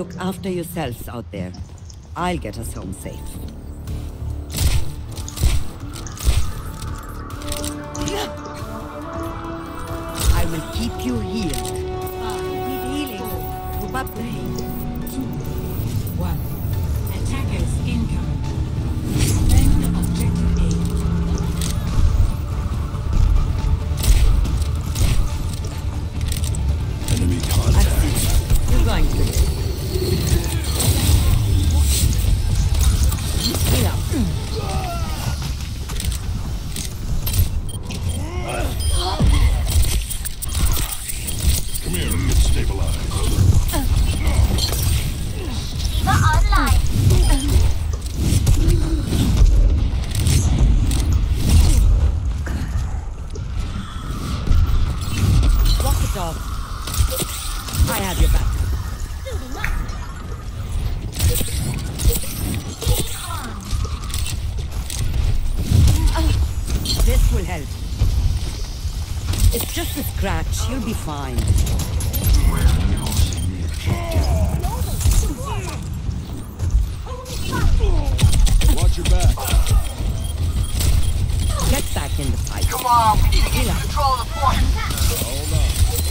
Look after yourselves out there. I'll get us home safe. I will keep you healed. Need healing. I have your back. This will help. It's just a scratch. You'll be fine. Watch your back. Get back in the fight. Come on, we need to get up. control of the point.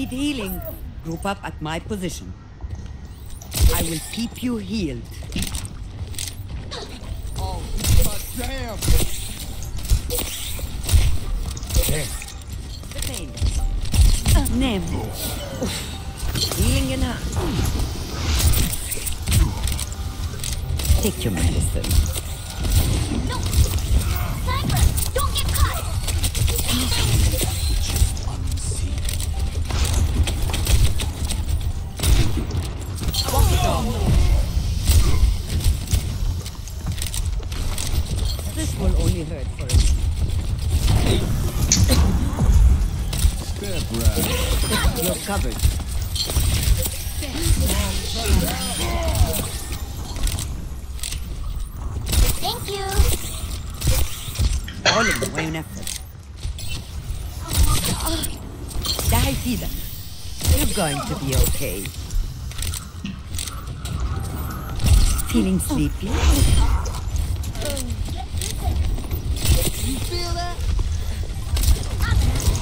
Need healing. Group up at my position. I will keep you healed. Damn. The pain. Name. Healing in hand. Take your medicine. You're covered. Thank you. Them were an effort. Die, Fida. You're going to be okay. Feeling sleepy?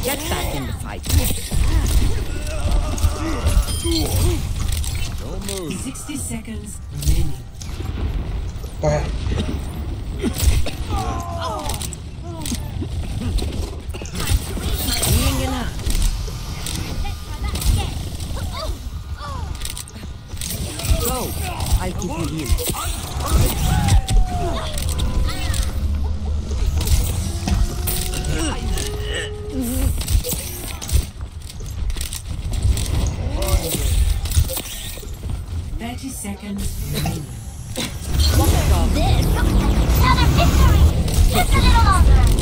Get back in the fight. Don't move. 60 seconds remaining. Go I'll give you heal. 30 seconds. What's this? Another victory! Just a little longer!